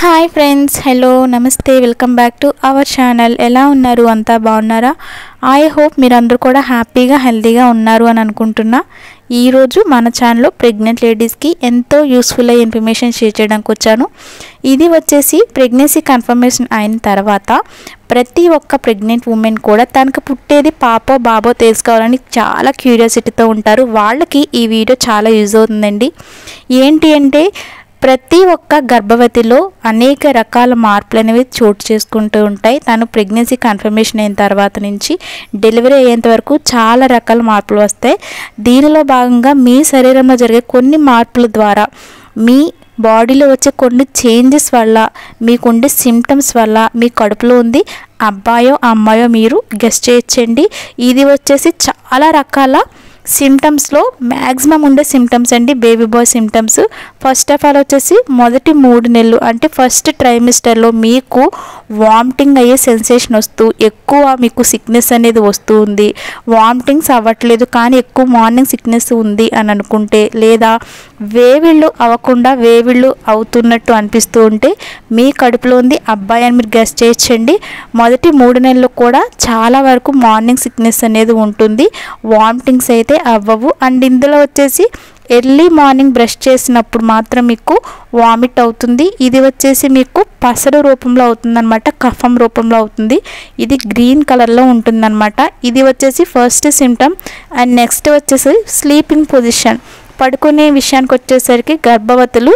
Hi friends hello నమస్తే welcome back to our channel. ఎలా ఉన్నారు? అంతా బాగున్నారా? ఐ హోప్ మీరందరూ కూడా హ్యాపీగా హెల్తీగా ఉన్నారు అని అనుకుంటున్నా. ఈరోజు మన ఛానల్లో ప్రెగ్నెంట్ లేడీస్కి ఎంతో యూస్ఫుల్ అయ్యే ఇన్ఫర్మేషన్ షేర్ చేయడానికి వచ్చాను. ఇది వచ్చేసి ప్రెగ్నెన్సీ కన్ఫర్మేషన్ అయిన తర్వాత ప్రతి ఒక్క ప్రెగ్నెంట్ ఉమెన్ కూడా తనకు పుట్టేది పాపో బాబో తెలుసుకోవాలని చాలా క్యూరియాసిటీతో ఉంటారు. వాళ్ళకి ఈ వీడియో చాలా యూజ్ అవుతుందండి. ఏంటి అంటే ప్రతి ఒక్క గర్భవతిలో అనేక రకాల మార్పులు అనేవి చోటు చేసుకుంటూ ఉంటాయి. తను ప్రెగ్నెన్సీ కన్ఫర్మేషన్ అయిన తర్వాత నుంచి డెలివరీ అయ్యేంత వరకు చాలా రకాల మార్పులు వస్తాయి. దీనిలో భాగంగా మీ శరీరంలో జరిగే కొన్ని మార్పుల ద్వారా మీ బాడీలో వచ్చే కొన్ని చేంజెస్ వల్ల మీకుండే సిమ్టమ్స్ వల్ల మీ కడుపులో ఉంది. అబ్బాయో అమ్మాయో మీరు గెస్ట్ చేయొచ్చండి. ఇది వచ్చేసి చాలా రకాల సిమ్టమ్స్లో మ్యాక్సిమం ఉండే సిమ్టమ్స్ అండి baby boy symptoms first of all వచ్చేసి మొదటి మూడు నెలలు అంటే ఫస్ట్ ట్రైమిస్టర్లో మీకు వామిటింగ్ అయ్యే సెన్సేషన్ వస్తూ ఎక్కువ మీకు సిక్నెస్ అనేది వస్తూ ఉంది. వామిటింగ్స్ అవ్వట్లేదు కానీ ఎక్కువ మార్నింగ్ సిక్నెస్ ఉంది అని అనుకుంటే లేదా వేవిళ్ళు అవ్వకుండా వేవిళ్ళు అవుతున్నట్టు అనిపిస్తూ ఉంటే మీ కడుపులో ఉంది అబ్బాయి అని మీరు గెస్ట్ చేయొచ్చండి. మొదటి మూడు నెలలు కూడా చాలా వరకు మార్నింగ్ సిక్నెస్ అనేది ఉంటుంది. వామిటింగ్స్ అయితే అవ్వవు. అండ్ ఇందులో వచ్చేసి ఎర్లీ మార్నింగ్ బ్రష్ చేసినప్పుడు మాత్రం మీకు వామిట్ అవుతుంది. ఇది వచ్చేసి మీకు పసరు రూపంలో అవుతుందన్నమాట కఫం రూపంలో అవుతుంది. ఇది గ్రీన్ కలర్లో ఉంటుందన్నమాట. ఇది వచ్చేసి ఫస్ట్ సిమ్టమ్ అండ్ నెక్స్ట్ వచ్చేసి స్లీపింగ్ పొజిషన్. పడుకునే విషయానికి వచ్చేసరికి గర్భవతులు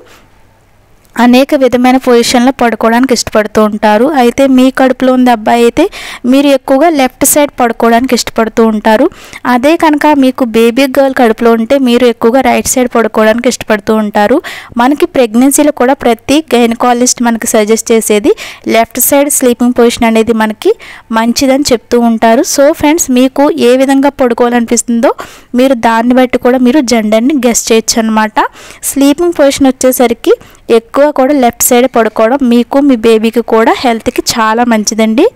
అనేక విధమైన పొజిషన్లో పడుకోవడానికి ఇష్టపడుతూ ఉంటారు. అయితే మీ కడుపులో ఉంది అబ్బాయి అయితే మీరు ఎక్కువగా లెఫ్ట్ సైడ్ పడుకోవడానికి ఇష్టపడుతూ ఉంటారు. అదే కనుక మీకు బేబీ గర్ల్ కడుపులో ఉంటే మీరు ఎక్కువగా రైట్ సైడ్ పడుకోవడానికి ఇష్టపడుతూ ఉంటారు. మనకి ప్రెగ్నెన్సీలో కూడా ప్రతి గైనకాలజిస్ట్ మనకి సజెస్ట్ చేసేది లెఫ్ట్ సైడ్ స్లీపింగ్ పొజిషన్ అనేది మనకి మంచిదని చెప్తూ ఉంటారు. సో ఫ్రెండ్స్ మీకు ఏ విధంగా పడుకోవాలనిపిస్తుందో మీరు దాన్ని బట్టి కూడా మీరు జెండర్ని గెస్ట్ చేయొచ్చు అనమాట స్లీపింగ్ పొజిషన్ వచ్చేసరికి ఎక్కువ కూడా లెఫ్ట్ సైడ్ పడుకోవడం మీకు మీ బేబీకి కూడా హెల్త్కి చాలా మంచిదండి.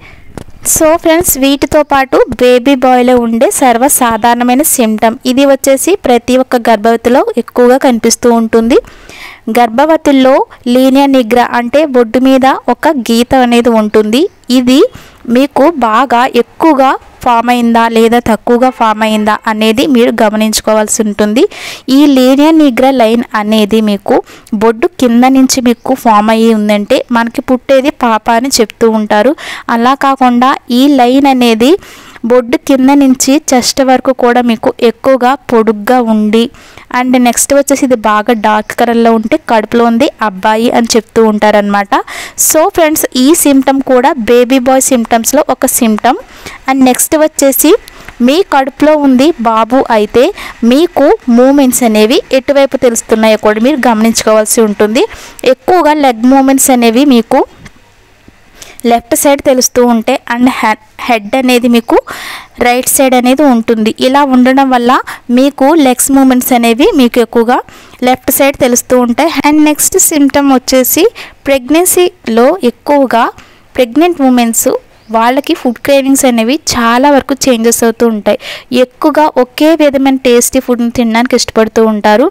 సో ఫ్రెండ్స్ వీటితో పాటు బేబీ బాయ్లో ఉండే సర్వసాధారణమైన సిమ్టమ్ ఇది వచ్చేసి ప్రతి ఒక్క గర్భవతిలో ఎక్కువగా కనిపిస్తూ ఉంటుంది. గర్భవతుల్లో లీనియా నిగ్ర అంటే బొడ్డు మీద ఒక గీత అనేది ఉంటుంది. ఇది మీకు బాగా ఎక్కువగా ఫామ్ అయిందా లేదా తక్కువగా ఫామ్ అయిందా అనేది మీరు గమనించుకోవాల్సి ఉంటుంది. ఈ లేనియా నిగ్ర లైన్ అనేది మీకు బొడ్డు కింద నుంచి మీకు ఫామ్ అయ్యి ఉందంటే మనకి పుట్టేది పాప అని చెప్తూ ఉంటారు. అలా కాకుండా ఈ లైన్ అనేది బొడ్డు కింద నుంచి చెస్ట్ వరకు కూడా మీకు ఎక్కువగా పొడుగ్గా ఉండి అండ్ నెక్స్ట్ వచ్చేసి ఇది బాగా డార్క్ కలర్లో ఉంటే కడుపులో ఉంది అబ్బాయి అని చెప్తూ ఉంటారనమాట సో ఫ్రెండ్స్ ఈ సిమ్టమ్ కూడా బేబీ బాయ్ సిమ్టమ్స్లో ఒక సిమ్టమ్ అండ్ నెక్స్ట్ వచ్చేసి మీ కడుపులో ఉంది బాబు అయితే మీకు మూమెంట్స్ అనేవి ఎటువైపు తెలుస్తున్నాయో కూడా మీరు గమనించుకోవాల్సి ఉంటుంది. ఎక్కువగా లెగ్ మూమెంట్స్ అనేవి మీకు లెఫ్ట్ సైడ్ తెలుస్తూ ఉంటే అండ్ హెడ్ అనేది మీకు రైట్ సైడ్ అనేది ఉంటుంది. ఇలా ఉండడం వల్ల మీకు లెగ్స్ మూమెంట్స్ అనేవి మీకు ఎక్కువగా లెఫ్ట్ సైడ్ తెలుస్తూ ఉంటాయి. అండ్ నెక్స్ట్ సిమ్టమ్ వచ్చేసి ప్రెగ్నెన్సీలో ఎక్కువగా ప్రెగ్నెంట్ ఉమెన్స్ వాళ్ళకి ఫుడ్ క్రేవింగ్స్ అనేవి చాలా వరకు చేంజెస్ అవుతూ ఉంటాయి. ఎక్కువగా ఒకే విధమైన టేస్టీ ఫుడ్ని తినడానికి ఇష్టపడుతూ ఉంటారు.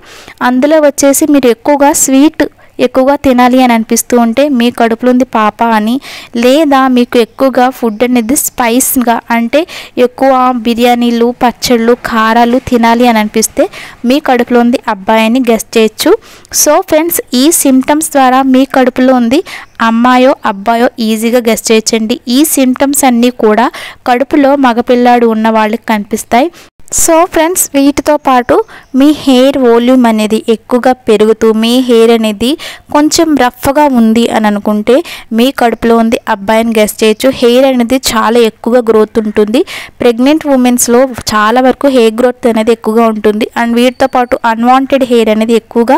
అందులో వచ్చేసి మీరు ఎక్కువగా స్వీట్ ఎక్కువగా తినాలి అని అనిపిస్తూ ఉంటే మీ కడుపులో ఉంది పాప అని. లేదా మీకు ఎక్కువగా ఫుడ్ అనేది స్పైస్గా అంటే ఎక్కువ బిర్యానీలు పచ్చళ్ళు కారాలు తినాలి అని అనిపిస్తే మీ కడుపులో ఉంది అబ్బాయి అని గెస్ట్ చేయొచ్చు. సో ఫ్రెండ్స్ ఈ సిమ్టమ్స్ ద్వారా మీ కడుపులో ఉంది అమ్మాయో అబ్బాయో ఈజీగా గెస్ట్ చేయొచ్చండి. ఈ సిమ్టమ్స్ అన్నీ కూడా కడుపులో మగపిల్లాడు ఉన్న వాళ్ళకి కనిపిస్తాయి. సో ఫ్రెండ్స్ వీటితో పాటు మీ హెయిర్ వాల్యూమ్ అనేది ఎక్కువగా పెరుగుతూ మీ హెయిర్ అనేది కొంచెం రఫ్గా ఉంది అని అనుకుంటే మీ కడుపులో ఉంది అబ్బాయిని గెస్ట్ చేయొచ్చు. హెయిర్ అనేది చాలా ఎక్కువగా గ్రోత్ ఉంటుంది. ప్రెగ్నెంట్ ఉమెన్స్లో చాలా వరకు హెయిర్ గ్రోత్ అనేది ఎక్కువగా ఉంటుంది. అండ్ వీటితో పాటు అన్వాంటెడ్ హెయిర్ అనేది ఎక్కువగా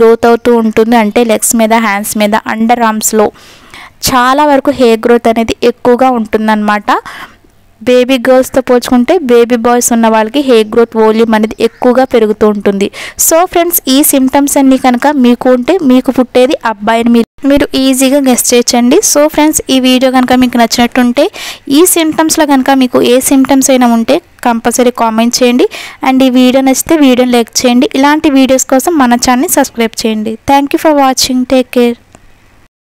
గ్రోత్ అవుతూ ఉంటుంది. అంటే లెగ్స్ మీద హ్యాండ్స్ మీద అండర్ ఆర్మ్స్లో చాలా వరకు హెయిర్ గ్రోత్ అనేది ఎక్కువగా ఉంటుందన్నమాట. బేబీ గర్ల్స్తో పోల్చుకుంటే బేబీ బాయ్స్ ఉన్న వాళ్ళకి హెయిర్ గ్రోత్ వాల్యూమ్ అనేది ఎక్కువగా పెరుగుతూ ఉంటుంది. సో ఫ్రెండ్స్ ఈ సిమ్టమ్స్ అన్నీ కనుక మీకు ఉంటే మీకు పుట్టేది అబ్బాయిని మీరు. మీరు ఈజీగా గెస్ట్ చేయొచ్చండి. సో ఫ్రెండ్స్ ఈ వీడియో కనుక మీకు నచ్చినట్టుంటే ఈ సిమ్టమ్స్లో కనుక మీకు ఏ సిమ్టమ్స్ అయినా ఉంటే కంపల్సరీ కామెంట్ చేయండి. అండ్ ఈ వీడియో నచ్చితే వీడియోని లైక్ చేయండి. ఇలాంటి వీడియోస్ కోసం మన ఛానల్ని సబ్స్క్రైబ్ చేయండి. Thank you for watching. Take care.